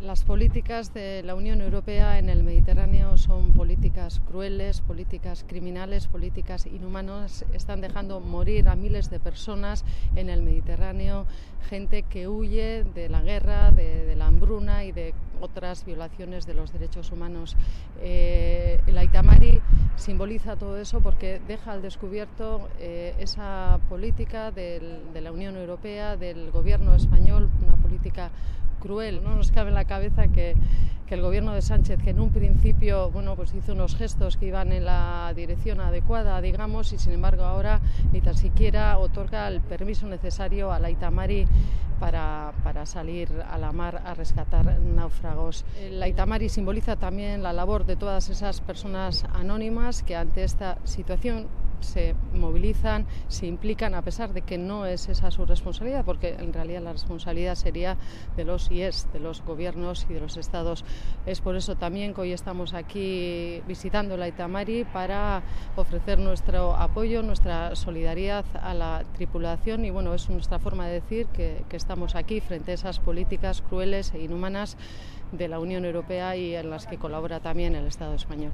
Las políticas de la Unión Europea en el Mediterráneo son políticas crueles, políticas criminales, políticas inhumanas. Están dejando morir a miles de personas en el Mediterráneo, gente que huye de la guerra, de, la hambruna y de otras violaciones de los derechos humanos. Eh, el Aitamari simboliza todo eso porque deja al descubierto eh, esa política de la Unión Europea, del gobierno español, una política cruel. No nos cabe en la cabeza que, el gobierno de Sánchez, que en un principio bueno, pues hizo unos gestos que iban en la dirección adecuada, digamos, y sin embargo ahora ni tan siquiera otorga el permiso necesario a la Itamari para, para salir a la mar a rescatar náufragos. La Itamari simboliza también la labor de todas esas personas anónimas que ante esta situación se movilizan, se implican, a pesar de que no es esa su responsabilidad, porque en realidad la responsabilidad sería de los y es de los gobiernos y de los estados. Es por eso también que hoy estamos aquí visitando la Itamari para ofrecer nuestro apoyo, nuestra solidaridad a la tripulación y bueno, es nuestra forma de decir que, que estamos aquí frente a esas políticas crueles e inhumanas de la Unión Europea y en las que colabora también el Estado español.